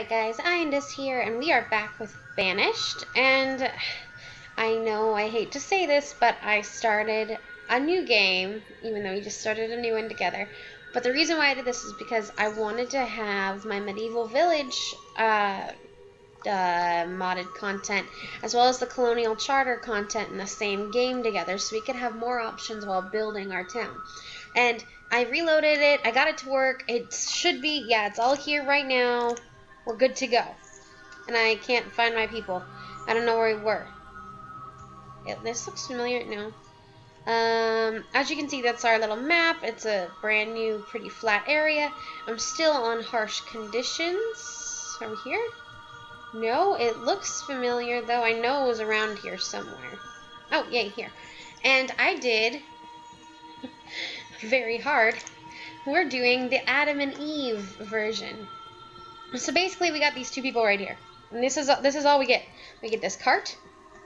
Alright guys, Iondis here, and we are back with Banished, and I know I hate to say this, but I started a new game, even though we just started a new one together. But the reason why I did this is because I wanted to have my medieval village uh, uh, modded content, as well as the colonial charter content in the same game together, so we could have more options while building our town. And I reloaded it, I got it to work, it should be, yeah, it's all here right now. We're good to go. And I can't find my people. I don't know where we were. Yeah, this looks familiar. No. Um, as you can see, that's our little map. It's a brand new, pretty flat area. I'm still on harsh conditions. Are we here? No, it looks familiar, though. I know it was around here somewhere. Oh, yay, here. And I did, very hard, we're doing the Adam and Eve version. So basically, we got these two people right here. And this is this is all we get. We get this cart.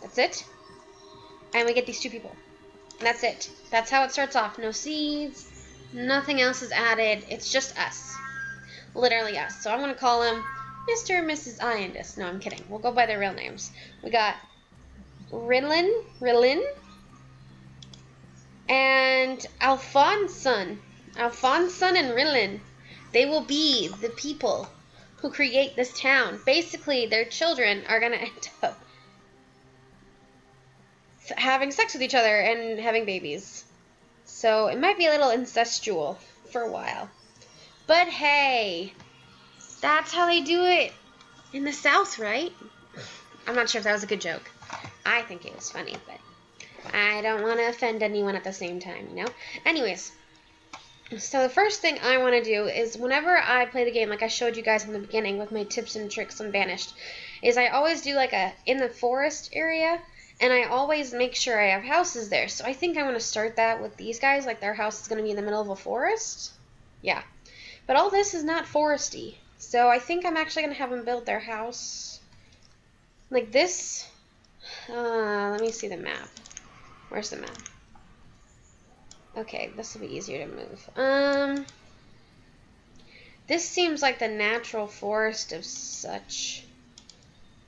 That's it. And we get these two people. And that's it. That's how it starts off. No seeds. Nothing else is added. It's just us. Literally us. So I'm going to call him Mr. and Mrs. Iondis. No, I'm kidding. We'll go by their real names. We got Rilin, Rilin, and Alphonson. Alphonson and Rilin. They will be the people who create this town. Basically, their children are going to end up having sex with each other and having babies. So it might be a little incestual for a while. But hey, that's how they do it in the South, right? I'm not sure if that was a good joke. I think it was funny, but I don't want to offend anyone at the same time, you know? Anyways, so the first thing I want to do is whenever I play the game, like I showed you guys in the beginning with my tips and tricks on Banished, is I always do like a in the forest area, and I always make sure I have houses there. So I think I want to start that with these guys, like their house is going to be in the middle of a forest. Yeah. But all this is not foresty. So I think I'm actually going to have them build their house like this. Uh, let me see the map. Where's the map? Okay, this will be easier to move. Um, this seems like the natural forest of such.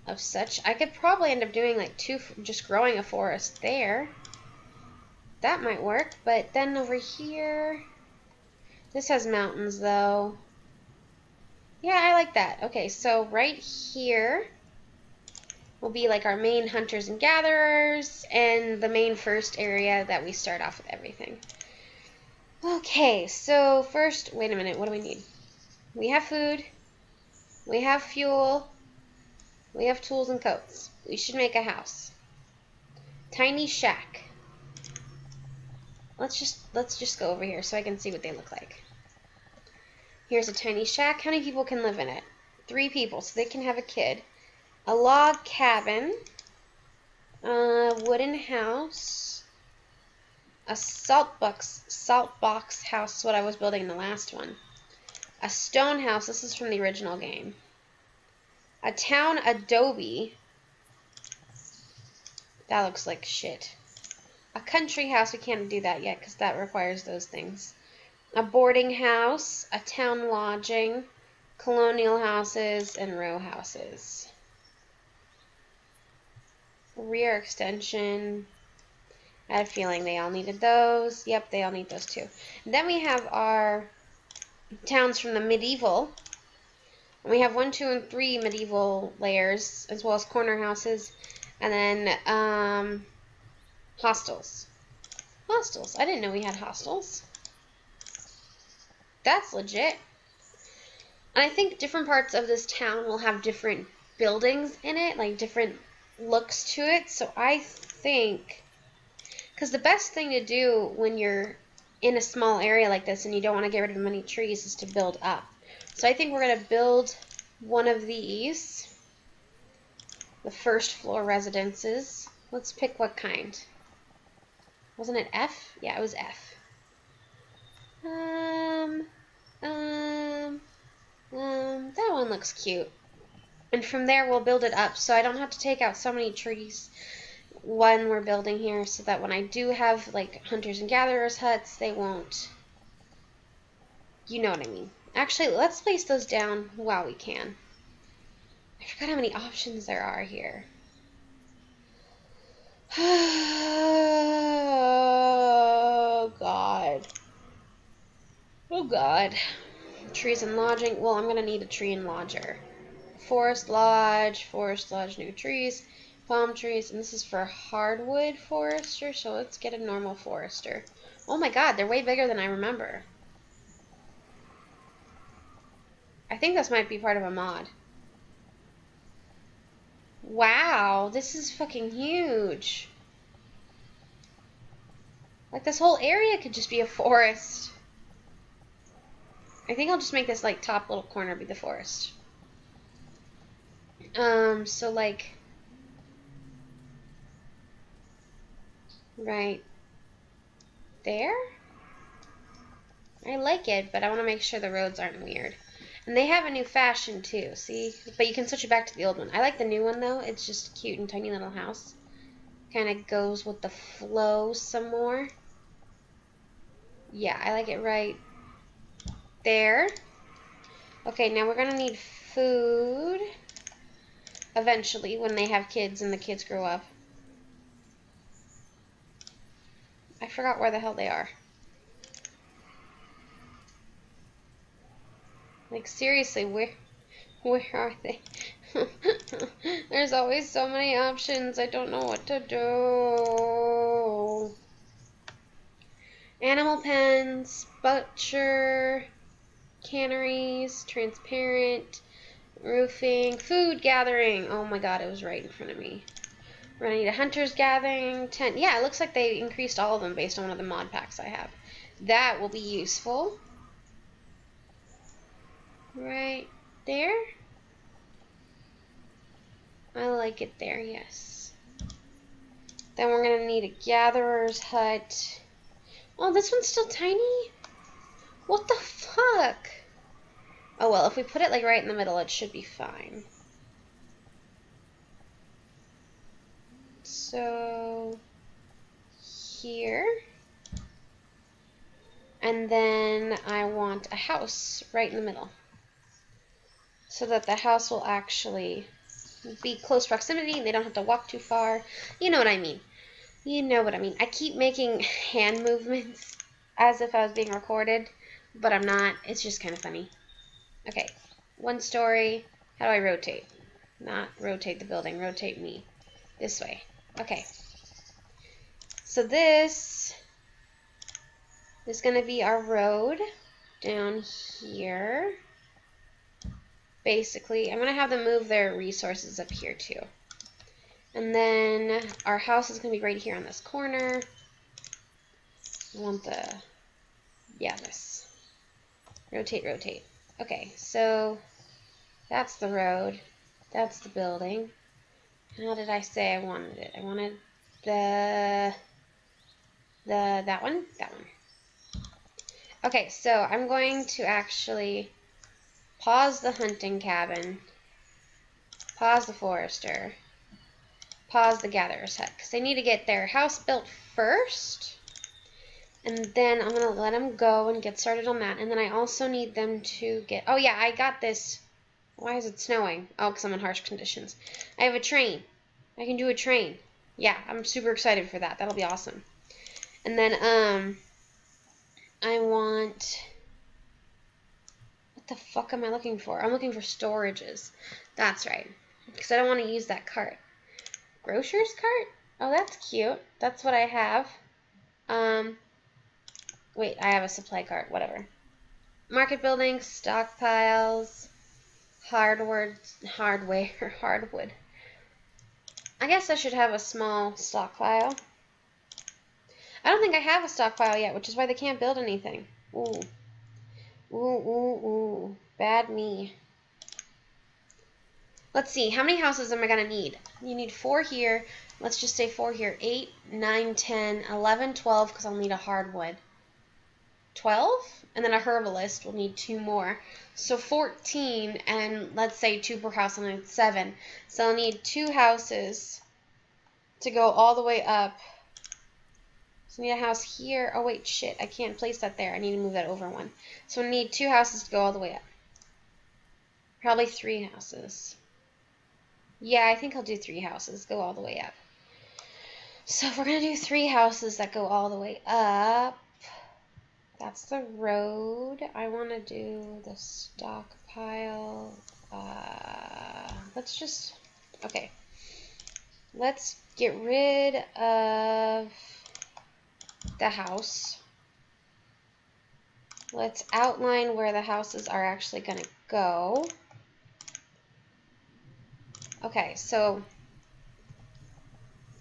Of such. I could probably end up doing like two, just growing a forest there. That might work, but then over here, this has mountains though. Yeah, I like that. Okay, so right here will be like our main hunters and gatherers and the main first area that we start off with everything. Okay, so first, wait a minute, what do we need? We have food, we have fuel, we have tools and coats. We should make a house. Tiny shack. Let's just let's just go over here so I can see what they look like. Here's a tiny shack. How many people can live in it? Three people, so they can have a kid. A log cabin. A wooden house a salt box, salt box house, what I was building in the last one. A stone house, this is from the original game. A town adobe. That looks like shit. A country house, we can't do that yet because that requires those things. A boarding house, a town lodging, colonial houses, and row houses. Rear extension, I had a feeling they all needed those. Yep, they all need those too. And then we have our towns from the medieval. And we have one, two, and three medieval layers, as well as corner houses. And then um, hostels. Hostels. I didn't know we had hostels. That's legit. And I think different parts of this town will have different buildings in it, like different looks to it. So I think because the best thing to do when you're in a small area like this and you don't want to get rid of many trees is to build up. So I think we're going to build one of these, the first floor residences. Let's pick what kind. Wasn't it F? Yeah, it was F. Um, um, um, that one looks cute. And from there we'll build it up so I don't have to take out so many trees one we're building here so that when I do have like hunters and gatherers huts, they won't, you know what I mean. Actually, let's place those down while we can. I forgot how many options there are here. Oh, God. Oh, God. Trees and lodging. Well, I'm going to need a tree and lodger. Forest lodge, forest lodge, new trees, palm trees. And this is for hardwood forester, so let's get a normal forester. Oh my god, they're way bigger than I remember. I think this might be part of a mod. Wow, this is fucking huge. Like, this whole area could just be a forest. I think I'll just make this, like, top little corner be the forest. Um, so, like... Right there? I like it, but I want to make sure the roads aren't weird. And they have a new fashion, too, see? But you can switch it back to the old one. I like the new one, though. It's just cute and tiny little house. Kind of goes with the flow some more. Yeah, I like it right there. Okay, now we're going to need food eventually when they have kids and the kids grow up. I forgot where the hell they are. Like, seriously, where, where are they? There's always so many options. I don't know what to do. Animal pens, butcher, canneries, transparent, roofing, food gathering. Oh my god, it was right in front of me. We're gonna need a hunter's gathering tent. Yeah, it looks like they increased all of them based on one of the mod packs I have. That will be useful. Right there. I like it there, yes. Then we're gonna need a gatherer's hut. Oh, this one's still tiny? What the fuck? Oh well, if we put it like right in the middle, it should be fine. So, here. And then I want a house right in the middle. So that the house will actually be close proximity and they don't have to walk too far. You know what I mean. You know what I mean. I keep making hand movements as if I was being recorded, but I'm not. It's just kind of funny. Okay, one story. How do I rotate? Not rotate the building, rotate me. This way. Okay. So this is going to be our road down here. Basically, I'm going to have them move their resources up here too. And then our house is going to be right here on this corner. I want the, yeah, this. Rotate, rotate. Okay, so that's the road. That's the building. How did I say I wanted it? I wanted the, the, that one? That one. Okay, so I'm going to actually pause the hunting cabin, pause the forester, pause the gatherer's hut because they need to get their house built first. And then I'm going to let them go and get started on that. And then I also need them to get... Oh, yeah, I got this. Why is it snowing? Oh, because I'm in harsh conditions. I have a train. I can do a train. Yeah, I'm super excited for that. That'll be awesome. And then, um... I want... What the fuck am I looking for? I'm looking for storages. That's right. Because I don't want to use that cart. Grocer's cart? Oh, that's cute. That's what I have. Um, wait, I have a supply cart. Whatever. Market building, stockpiles, hardware, hardware, hardwood. I guess I should have a small stockpile. I don't think I have a stockpile yet, which is why they can't build anything. Ooh. Ooh, ooh, ooh. Bad me. Let's see, how many houses am I going to need? You need four here. Let's just say four here. 8, 9, 10, 11, 12, because I'll need a hardwood. 12? And then a herbalist will need two more. So 14, and let's say two per house, and 7. So I'll need two houses to go all the way up. So I need a house here. Oh, wait, shit. I can't place that there. I need to move that over one. So I need two houses to go all the way up. Probably three houses. Yeah, I think I'll do three houses. Go all the way up. So if we're going to do three houses that go all the way up, that's the road. I want to do the stockpile. Uh, let's just, okay. Let's get rid of the house. Let's outline where the houses are actually going to go. Okay, so,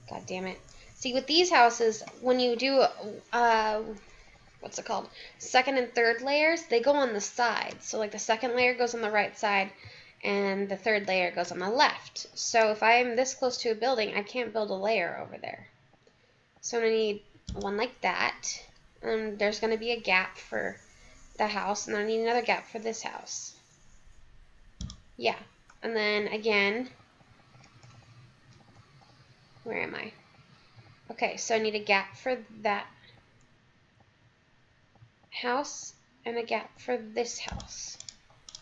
god damn it. See, with these houses, when you do, uh, what's it called? Second and third layers, they go on the sides. So, like, the second layer goes on the right side, and the third layer goes on the left. So, if I'm this close to a building, I can't build a layer over there. So, I'm going to need one like that. And there's going to be a gap for the house, and I need another gap for this house. Yeah. And then, again, where am I? Okay, so I need a gap for that house and a gap for this house.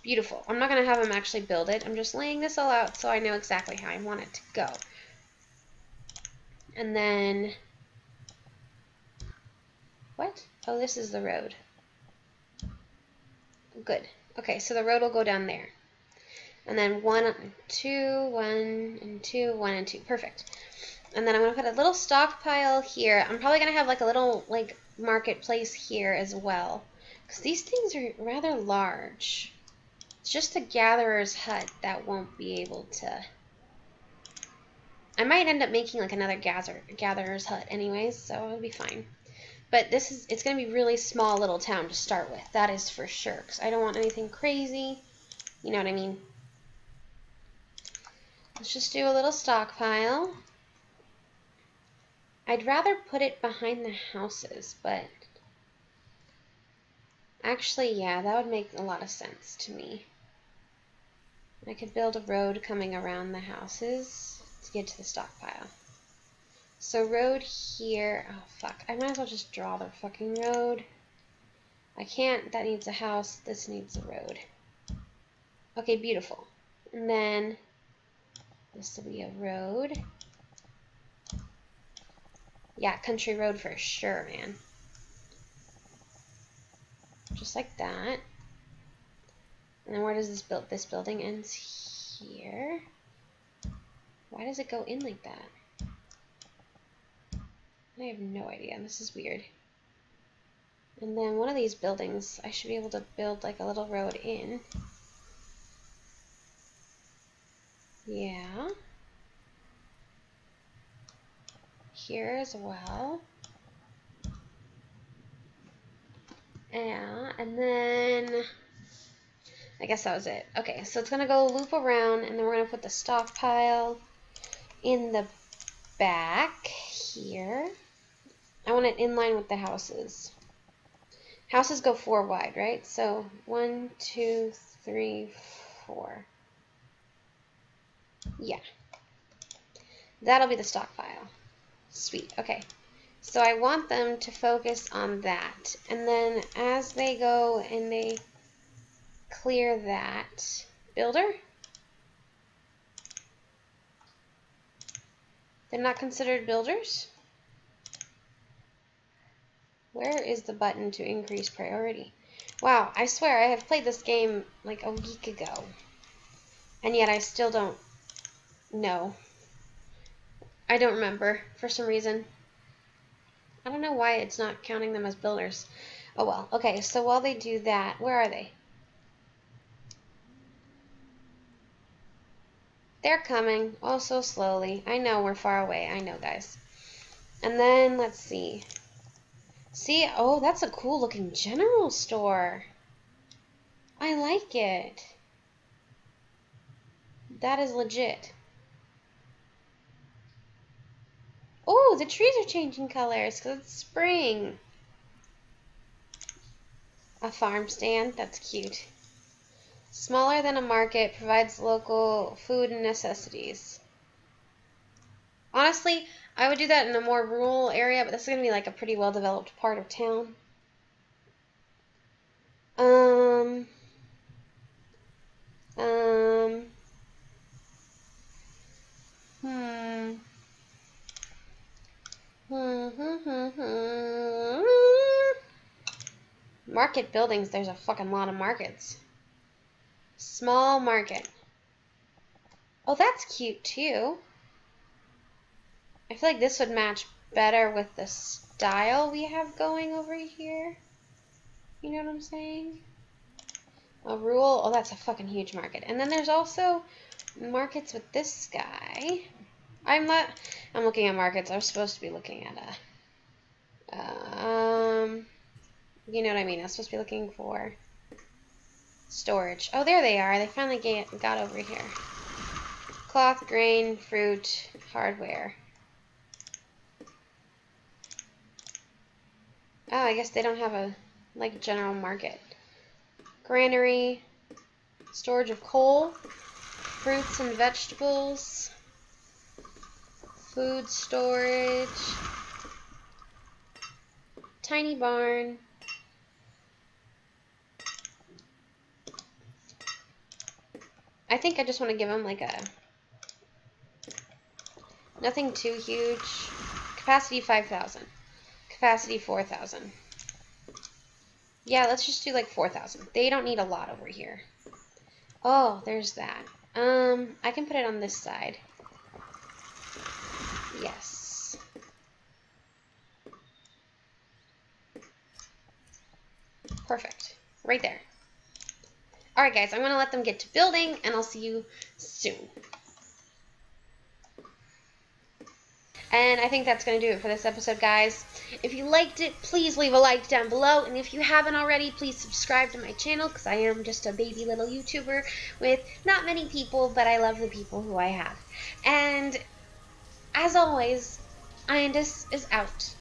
Beautiful. I'm not going to have him actually build it. I'm just laying this all out so I know exactly how I want it to go. And then, what? Oh, this is the road. Good. Okay, so the road will go down there. And then one, two, one, and two, one, and two. Perfect. And then I'm going to put a little stockpile here. I'm probably going to have like a little like marketplace here as well. Because these things are rather large. It's just a gatherer's hut that won't be able to... I might end up making like another gather, gatherer's hut anyways, so it'll be fine. But this is, it's going to be really small little town to start with. That is for sure. Because I don't want anything crazy. You know what I mean? Let's just do a little stockpile. I'd rather put it behind the houses, but actually, yeah, that would make a lot of sense to me. I could build a road coming around the houses to get to the stockpile. So road here, oh fuck, I might as well just draw the fucking road. I can't, that needs a house, this needs a road. Okay, beautiful. And then this will be a road. Yeah, country road for sure, man. Just like that. And then where does this build? This building ends here. Why does it go in like that? I have no idea. This is weird. And then one of these buildings, I should be able to build like a little road in. Yeah. Here as well. Yeah, and then I guess that was it. Okay, so it's going to go loop around, and then we're going to put the stockpile in the back here. I want it in line with the houses. Houses go four wide, right? So one, two, three, four. Yeah. That'll be the stockpile. Sweet, okay. So I want them to focus on that. And then as they go and they clear that, builder? They're not considered builders? Where is the button to increase priority? Wow, I swear I have played this game like a week ago. And yet I still don't know I don't remember for some reason. I don't know why it's not counting them as builders. Oh well. Okay, so while they do that, where are they? They're coming. Oh, so slowly. I know we're far away. I know, guys. And then, let's see. See, oh, that's a cool looking general store. I like it. That is legit. Oh, the trees are changing colors because it's spring. A farm stand, that's cute. Smaller than a market, provides local food and necessities. Honestly, I would do that in a more rural area, but this is going to be like a pretty well-developed part of town. Um, um, market buildings, there's a fucking lot of markets. Small market. Oh, that's cute too. I feel like this would match better with the style we have going over here. You know what I'm saying? A rule. Oh, that's a fucking huge market. And then there's also markets with this guy. I'm not. I'm looking at markets. I'm supposed to be looking at a. Um. You know what I mean. I was supposed to be looking for storage. Oh, there they are. They finally get, got over here. Cloth, grain, fruit, hardware. Oh, I guess they don't have a like general market. Granary, storage of coal, fruits and vegetables, food storage, tiny barn, I think I just want to give them like a nothing too huge. Capacity 5,000. Capacity 4,000. Yeah, let's just do like 4,000. They don't need a lot over here. Oh, there's that. Um, I can put it on this side. Yes. Perfect. Right there. Alright guys, I'm going to let them get to building, and I'll see you soon. And I think that's going to do it for this episode, guys. If you liked it, please leave a like down below. And if you haven't already, please subscribe to my channel because I am just a baby little YouTuber with not many people, but I love the people who I have. And as always, Iondis is out.